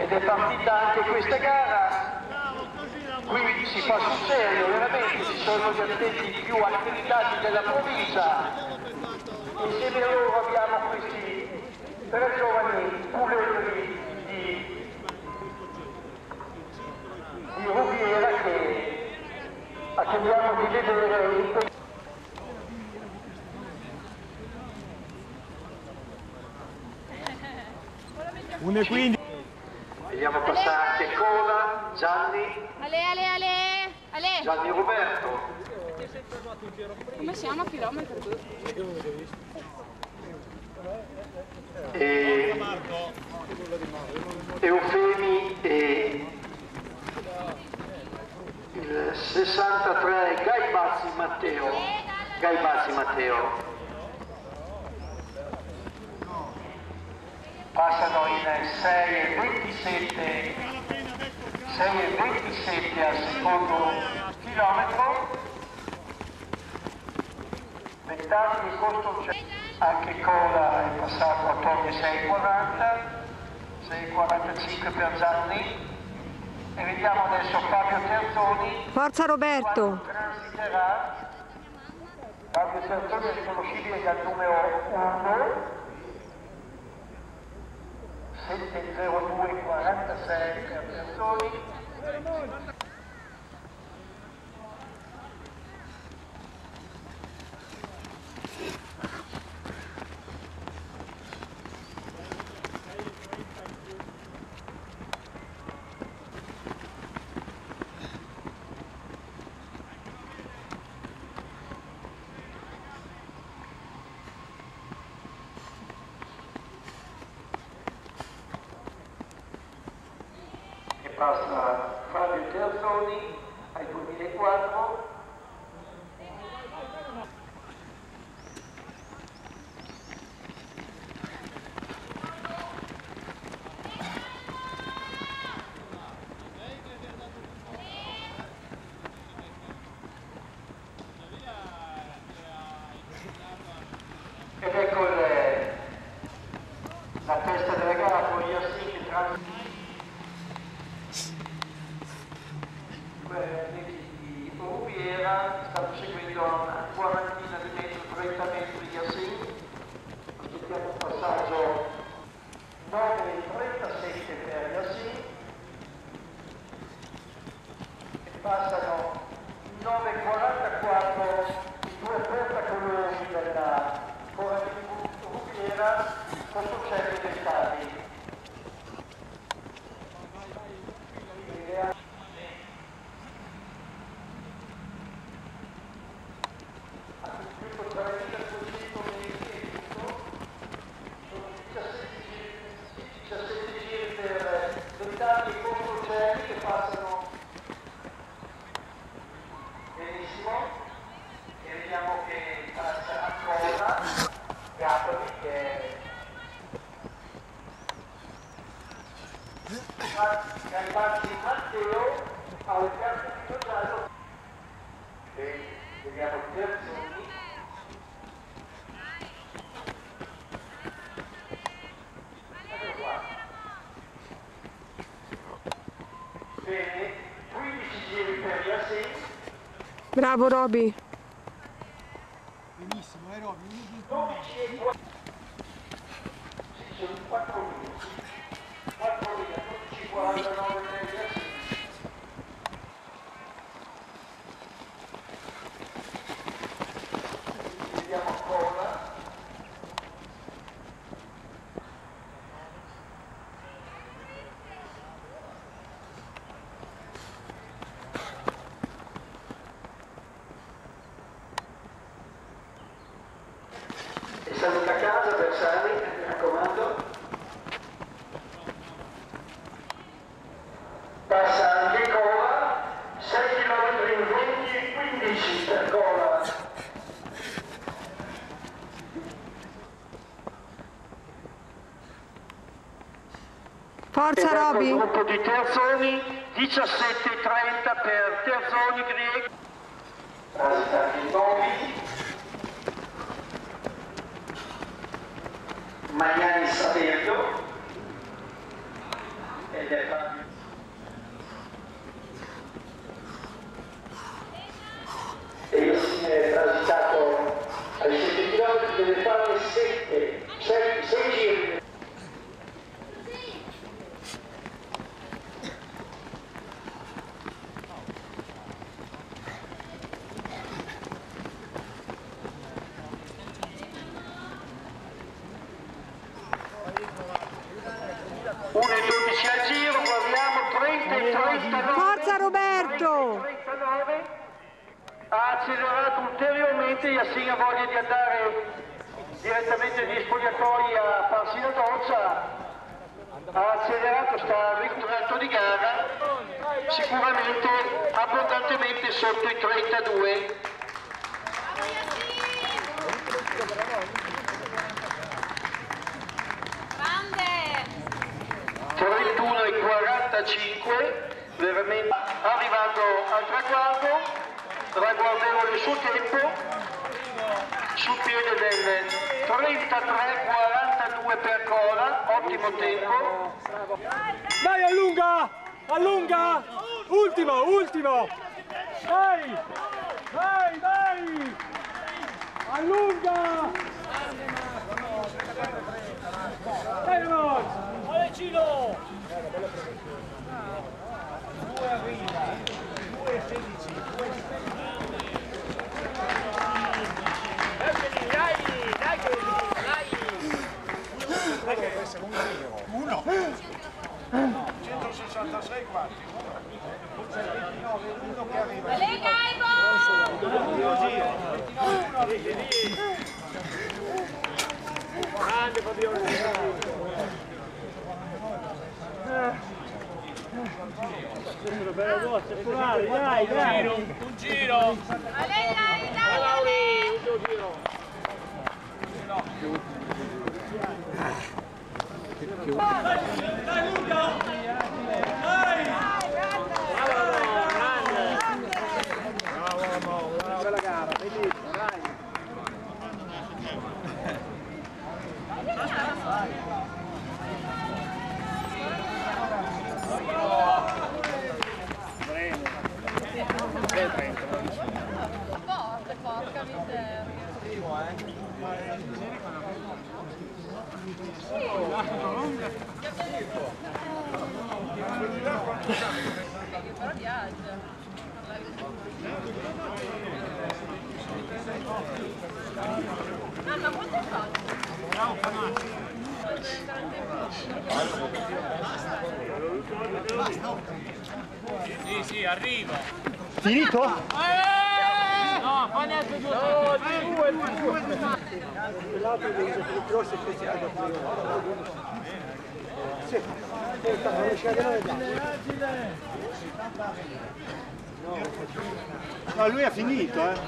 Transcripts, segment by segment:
ed è partita anche questa gara. Qui si fa sul serio, veramente ci sono gli atleti più accreditati della provincia. Insieme a loro abbiamo questi tre giovani puledri di, di Rubiera che attendiamo di vedere Una e quindi. Passare anche Cola, Gianni, Ale, ale, ale, ale. Gianni Roberto. Come siamo a chilometro? e Eufemi e il 63 Gaibazzi Matteo Gaibazzi Matteo passano in 6 e 27 6 e 27 al secondo chilometro. Vent'anni in costo anche Cola è passato a Torre 6,40 6,45 per Gianni e vediamo adesso Fabio Terzoni. Forza Roberto! Fabio Terzoni è riconoscibile dal numero 1 70246 per passa Fabio Terzoni ai 2004 ed ecco il- la testa della gara con Yassin che tra di Stanno seguendo una quarantina di metri, 30 metri di Yassin. Aspettiamo un passaggio 9,37 per Yassin. E passano 9,44 i due portacolori della Rubiera sotto cerchi dei stadi Benissimo, e vediamo che passa ancora Gapoli che è Garibaldi Matteo al terzo di giallo e vediamo Terzoni Eccolo qua. Bene, 15 giri per Yassin Bravo Roby! Benissimo, eh Roby. 12 e 4 sì, sono 4 minuti 4 minuti 12 49 per Yassin vediamo Cola e saluta a casa Bersani, mi raccomando passa anche Cola 6 km in 20 e 15 per Cola Ed Roby! gruppo di Terzoni 17.30 per Terzoni Grieg transitati i nomi. Magnani Savello e e io è transitato ai 7 km deve fare 7, 6, 6 giri. Uno e 12 al giro, guardiamo 30 e 39. Forza, Roberto! 39 ha accelerato ulteriormente e assegna voglia di andare direttamente negli spogliatoi a farsi la doccia. Ha accelerato, sta rientro di gara, sicuramente abbondantemente sotto i 32. 45, veramente arrivando al traguardo, ragguardevole il suo tempo, sul piede del 33-42 per Cora, ottimo tempo. Dai, allunga! Allunga! Ultimo, ultimo! Dai! Dai, dai! Allunga! Dai, uno. 166 quarti. Uno che arriva. Lega, Ivo! Uno giro. 29, 1, Dai, dai! Un giro! Ale, dai, dai, Ale! Forte, porca miseria. Però viaggia. Mamma, quanto hai fatto? Sì, sì, arriva! Finito? No, fa neanche due! No, due, due! No, lui ha finito, eh.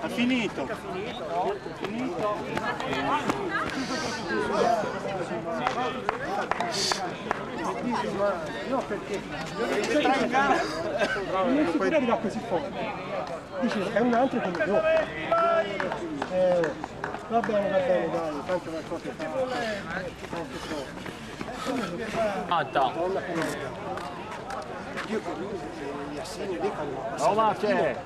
Ha finito. finito. No, perché in gara non si può arrivare così forte. Dice, è un altro come no. Eh, va bene, va bene, dai, tanto qualcosa fa. Fatta! Io che lui gli assegni lì fanno Roma c'è!